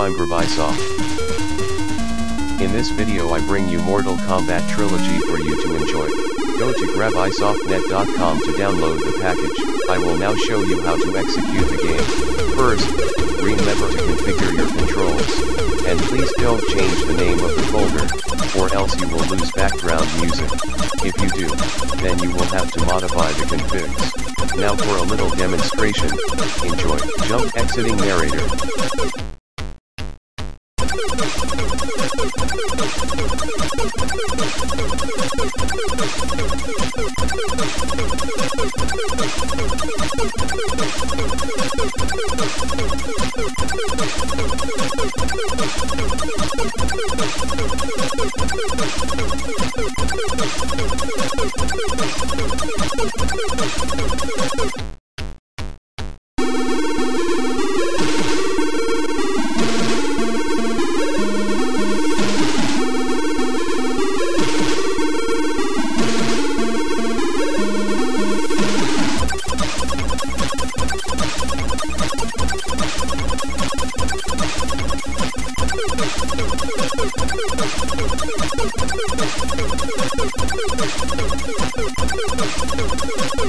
I'm Grabisoft. In this video I bring you Mortal Kombat Trilogy for you to enjoy. Go to grabisoftnet.com to download the package. I will now show you how to execute the game. First, remember to configure your controls. And please don't change the name of the folder, or else you will lose background music. If you do, then you will have to modify the configs. Now for a little demonstration, enjoy. Jump exiting narrator. ごめんごめんごめんごめんごめん!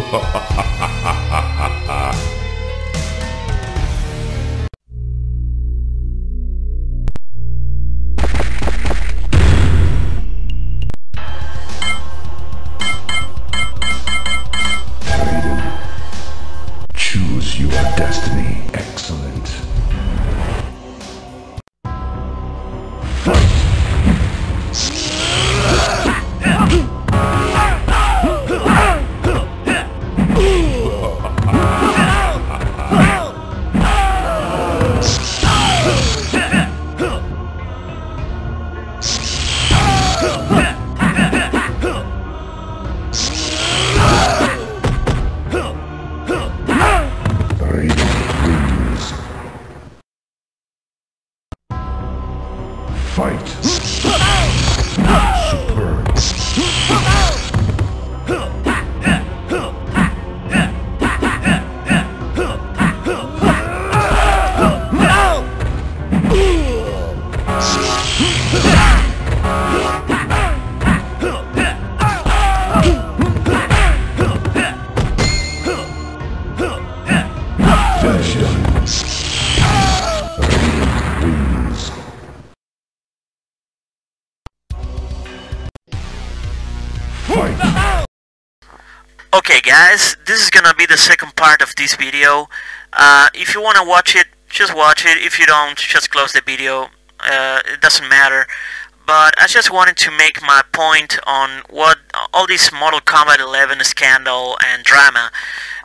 哈哈哈哈哈哈哈哈。Okay guys, this is gonna be the second part of this video. Uh, if you wanna watch it, just watch it. If you don't, just close the video. Uh, it doesn't matter. But I just wanted to make my point on what all this Mortal Kombat 11 scandal and drama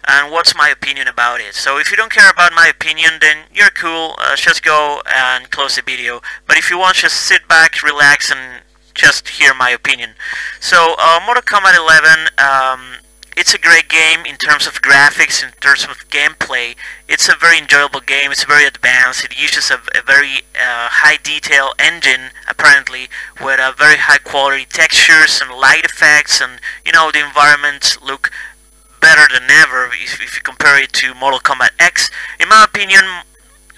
and what's my opinion about it. So if you don't care about my opinion, then you're cool. Uh, just go and close the video. But if you want, just sit back, relax, and just hear my opinion. So uh, Mortal Kombat 11, um, it's a great game in terms of graphics, in terms of gameplay. It's a very enjoyable game. It's very advanced. It uses a, a very uh, high detail engine, apparently, with uh, very high quality textures and light effects, and you know the environments look better than ever if, if you compare it to Mortal Kombat X. In my opinion,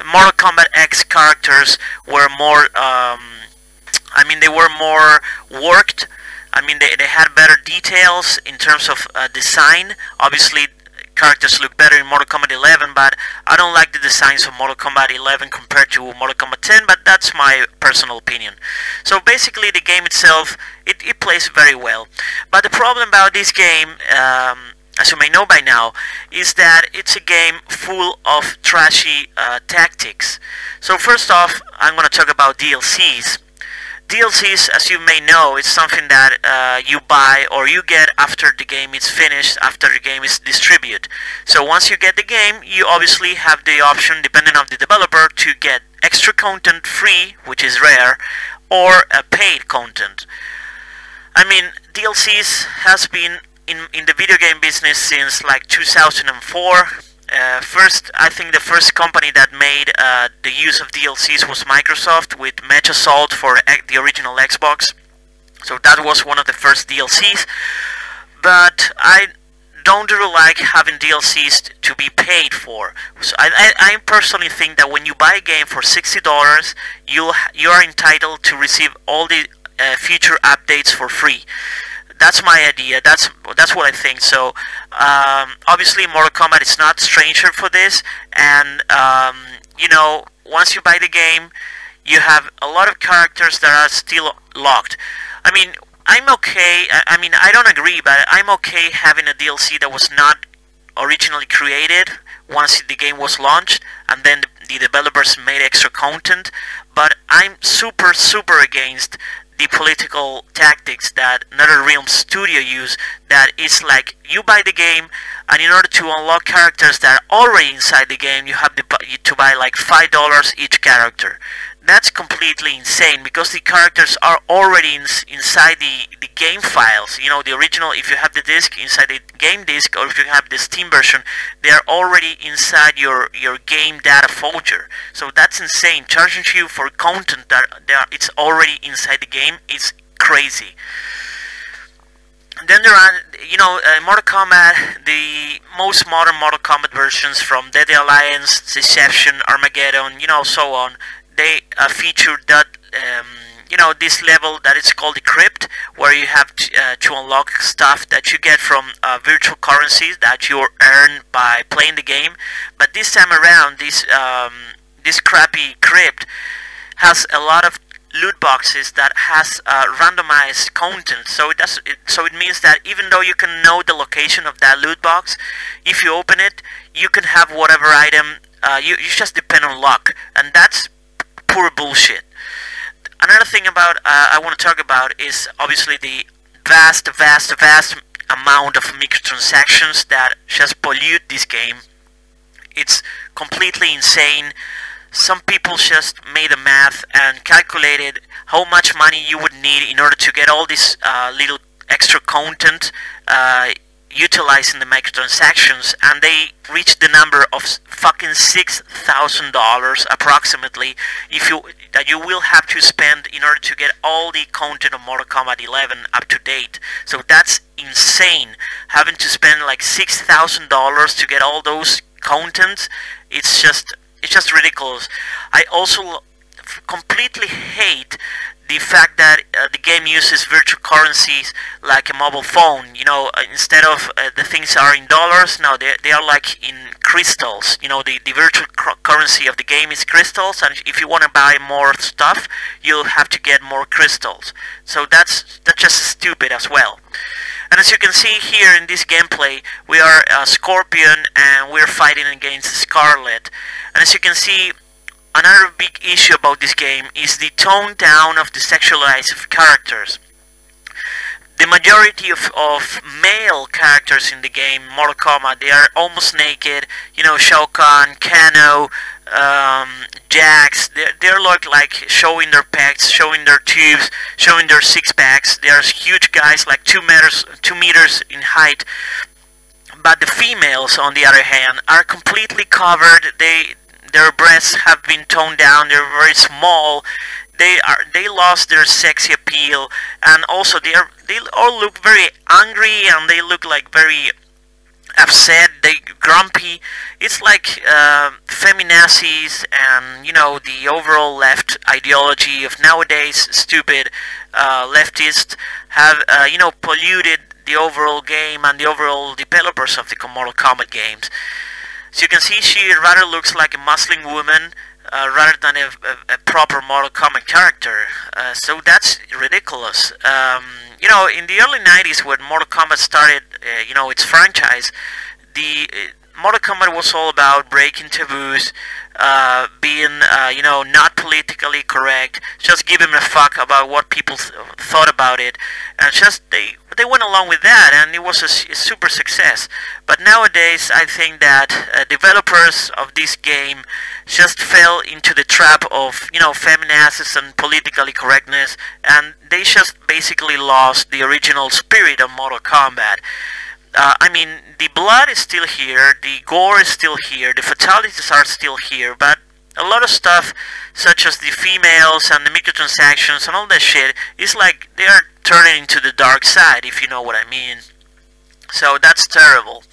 Mortal Kombat X characters were more, um, I mean, they were more worked. I mean, they, they had better details in terms of uh, design. Obviously, characters look better in Mortal Kombat 11, but I don't like the designs of Mortal Kombat 11 compared to Mortal Kombat 10, but that's my personal opinion. So basically, the game itself, it, it plays very well. But the problem about this game, um, as you may know by now, is that it's a game full of trashy uh, tactics. So first off, I'm going to talk about DLCs. DLCs, as you may know, is something that uh, you buy or you get after the game is finished, after the game is distributed. So once you get the game, you obviously have the option, depending on the developer, to get extra content free, which is rare, or a paid content. I mean, DLCs has been in, in the video game business since like 2004 uh, first, I think the first company that made uh, the use of DLCs was Microsoft with MechAssault for the original Xbox. So that was one of the first DLCs. But I don't really like having DLCs to be paid for. So I, I, I personally think that when you buy a game for $60, you you are entitled to receive all the uh, future updates for free that's my idea. That's that's what I think. So um, obviously, Mortal Kombat is not stranger for this, and um, you know, once you buy the game, you have a lot of characters that are still locked. I mean, I'm okay. I, I mean, I don't agree, but I'm okay having a DLC that was not originally created once the game was launched, and then the developers made extra content. But I'm super, super against the political tactics that another NetherRealm Studio use that is like you buy the game and in order to unlock characters that are already inside the game you have to buy like five dollars each character that's completely insane because the characters are already in, inside the, the game files. You know, the original, if you have the disc inside the game disc or if you have the Steam version, they are already inside your, your game data folder. So that's insane. Charging you for content that, that it's already inside the game is crazy. then there are, you know, uh, Mortal Kombat, the most modern Mortal Kombat versions from Deadly Alliance, Deception, Armageddon, you know, so on they uh, feature that um, you know this level that is called the crypt where you have to, uh, to unlock stuff that you get from uh, virtual currencies that you earn by playing the game. But this time around this um, this crappy crypt has a lot of loot boxes that has uh, randomized content. So it does it, so it means that even though you can know the location of that loot box if you open it you can have whatever item uh, you, you just depend on luck. And that's pure bullshit. Another thing about uh, I want to talk about is obviously the vast, vast, vast amount of microtransactions that just pollute this game. It's completely insane. Some people just made the math and calculated how much money you would need in order to get all this uh, little extra content uh, utilizing the microtransactions and they reached the number of fucking six thousand dollars approximately if you that you will have to spend in order to get all the content of Mortal Kombat 11 up to date. So that's insane. Having to spend like six thousand dollars to get all those contents it's just it's just ridiculous. I also completely hate the fact that uh, the game uses virtual currencies like a mobile phone you know uh, instead of uh, the things are in dollars now they, they are like in crystals. You know the, the virtual currency of the game is crystals and if you want to buy more stuff you'll have to get more crystals. So that's that's just stupid as well. And as you can see here in this gameplay we are a Scorpion and we're fighting against Skarlet. and as you can see Another big issue about this game is the tone down of the sexualized characters. The majority of, of male characters in the game, Mortal Kombat, they are almost naked. You know, Shao Kahn, Kano, um, Jax, they're, like, like showing their pecs, showing their tubes, showing their six packs. They're huge guys, like two meters, two meters in height. But the females, on the other hand, are completely covered. They their breasts have been toned down. They're very small. They are they lost their sexy appeal, and also they are they all look very angry and they look like very upset. They grumpy. It's like uh, feminazis and you know the overall left ideology of nowadays stupid uh, leftists have uh, you know polluted the overall game and the overall developers of the Mortal Kombat games. So you can see she rather looks like a Muslim woman uh, rather than a, a, a, proper Mortal Kombat character. Uh, so that's ridiculous. Um, you know, in the early 90s when Mortal Kombat started, uh, you know, its franchise, the uh, Mortal Kombat was all about breaking taboos, uh, being, uh, you know, not politically correct, just giving a fuck about what people th- thought about it, and just they they went along with that, and it was a super success. But nowadays, I think that uh, developers of this game just fell into the trap of, you know, feminazis and politically correctness, and they just basically lost the original spirit of Mortal Kombat. Uh, I mean, the blood is still here, the gore is still here, the fatalities are still here, but a lot of stuff, such as the females and the microtransactions and all that shit, is like they are turning into the dark side, if you know what I mean. So that's terrible.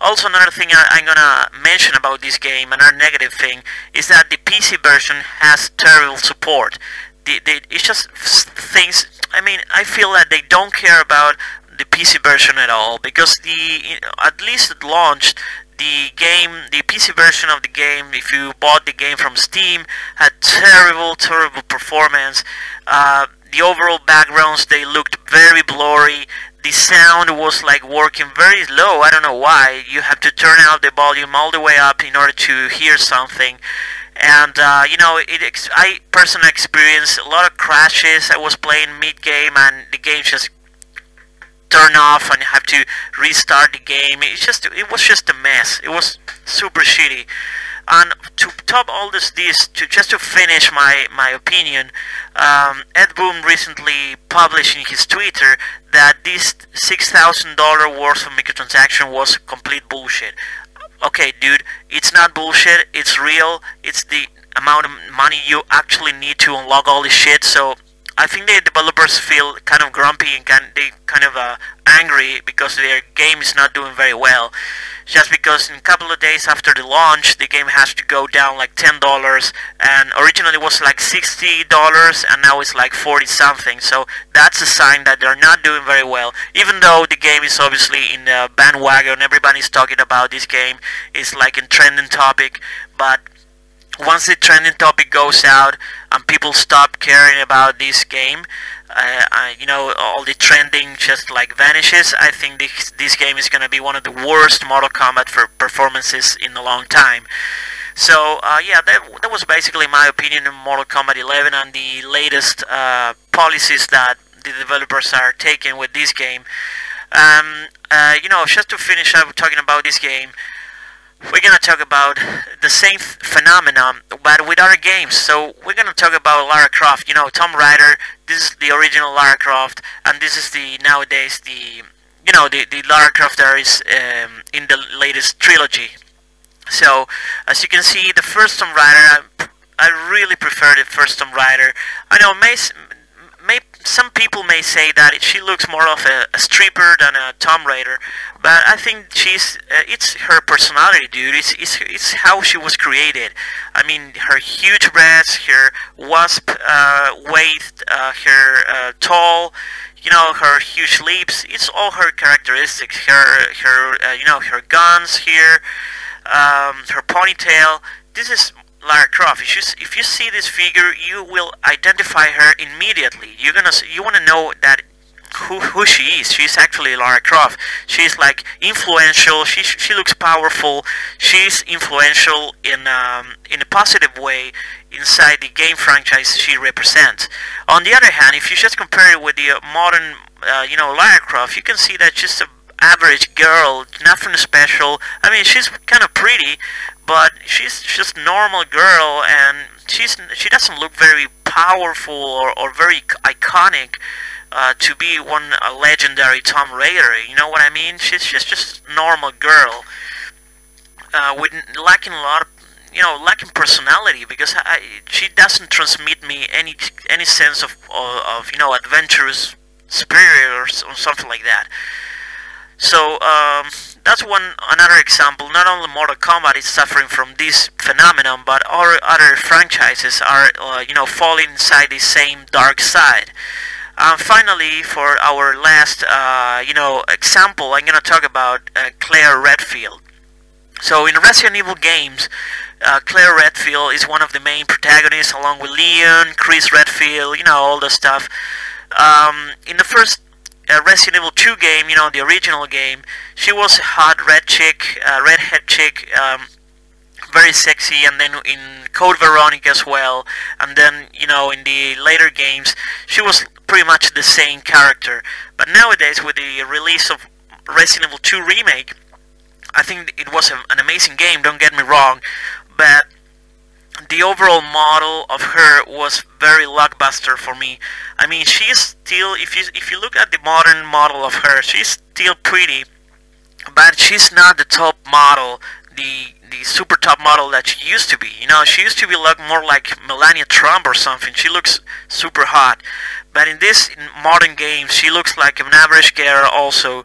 Also, another thing I, I'm gonna mention about this game, another negative thing, is that the PC version has terrible support. The, the, it's just things. I mean, I feel that they don't care about the PC version at all because the at least at launch the game the PC version of the game if you bought the game from Steam had terrible terrible performance. Uh, the overall backgrounds they looked very blurry. The sound was like working very low. I don't know why. You have to turn out the volume all the way up in order to hear something. And uh, you know it I personally experienced a lot of crashes. I was playing mid game and the game just turn off and have to restart the game. It just it was just a mess. It was super shitty. And to top all this, this to just to finish my my opinion, um, Ed Boon recently published in his Twitter that this six thousand dollar worth of microtransaction was complete bullshit. Okay, dude, it's not bullshit. It's real. It's the amount of money you actually need to unlock all this shit. So I think the developers feel kind of grumpy and kind they kind of uh, angry because their game is not doing very well. Just because in a couple of days after the launch, the game has to go down like ten dollars, and originally it was like sixty dollars, and now it's like forty something. So that's a sign that they're not doing very well. Even though the game is obviously in the bandwagon, everybody's talking about this game. It's like a trending topic, but once the trending topic goes out and people stop caring about this game, uh, uh, you know, all the trending just like vanishes. I think this, this game is going to be one of the worst Mortal Kombat for performances in a long time. So uh, yeah, that, that was basically my opinion on Mortal Kombat 11 and the latest uh, policies that the developers are taking with this game. Um, uh, you know, just to finish up talking about this game, we're gonna talk about the same phenomenon, but with other games. So we're gonna talk about Lara Croft. You know, Tomb Raider. This is the original Lara Croft, and this is the nowadays the you know the the Lara Croft that is um, in the latest trilogy. So as you can see, the first Tomb Raider, I, I really prefer the first Tomb Raider. I know may some people may say that she looks more of a, a stripper than a Tomb Raider, but I think she's uh, it's her personality, dude. It's, it's it's how she was created. I mean, her huge breasts, her wasp uh, waist, uh, her uh, tall, you know, her huge lips. It's all her characteristics. Her her uh, you know her guns here, um, her ponytail. This is Lara Croft. If you, if you see this figure, you will identify her immediately. You're gonna you want to know that who, who she is. She's actually Lara Croft. She's like influential. She she looks powerful. She's influential in um, in a positive way inside the game franchise she represents. On the other hand, if you just compare it with the uh, modern, uh, you know, Lara Croft, you can see that she's a average girl, nothing special. I mean, she's kind of pretty, but she's just normal girl, and she's she doesn't look very powerful or, or very iconic uh, to be one a legendary Tomb Raider. You know what I mean? She's just just normal girl, uh, with lacking a lot of you know lacking personality because I, she doesn't transmit me any any sense of of, of you know adventurous spirit or, or something like that. So um, that's one another example. Not only Mortal Kombat is suffering from this phenomenon, but our other franchises are uh, you know falling inside the same dark side. Finally, for our last uh, you know example, I'm gonna talk about uh, Claire Redfield. So in Resident Evil games, uh, Claire Redfield is one of the main protagonists, along with Leon, Chris Redfield, you know all the stuff. Um, in the first uh, Resident Evil 2 game, you know the original game, she was a hot red chick, uh, redhead chick, um, very sexy and then in Code Veronica as well and then you know in the later games she was pretty much the same character. But nowadays with the release of Resident Evil 2 Remake I think it was a, an amazing game don't get me wrong but the overall model of her was very blockbuster for me. I mean, she's still if you if you look at the modern model of her, she's still pretty, but she's not the top model, the the super top model that she used to be. You know, she used to be look more like Melania Trump or something. She looks super hot, but in this modern games, she looks like an average girl also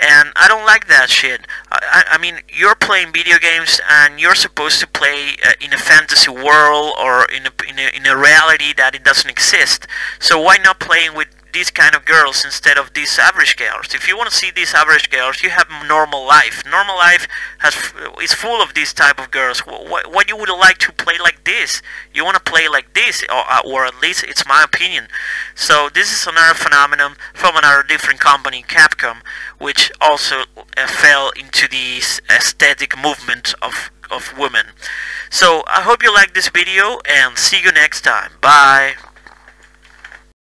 and I don't like that shit. I, I, mean, you're playing video games and you're supposed to play uh, in a fantasy world or in a, in a, in a reality that it doesn't exist. So why not playing with these kind of girls instead of these average girls. If you want to see these average girls, you have normal life. Normal life has is full of these type of girls. What, what you would like to play like this? You want to play like this, or, uh, or at least it's my opinion. So this is another phenomenon from another different company, Capcom, which also uh, fell into the aesthetic movement of of women. So I hope you like this video and see you next time. Bye.